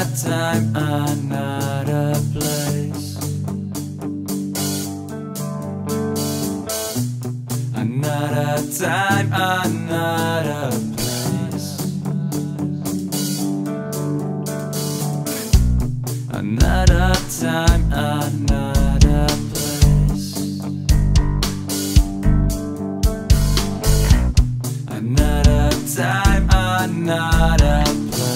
Another time, another place. Another time, another place. Another time, another place. Another time, another place.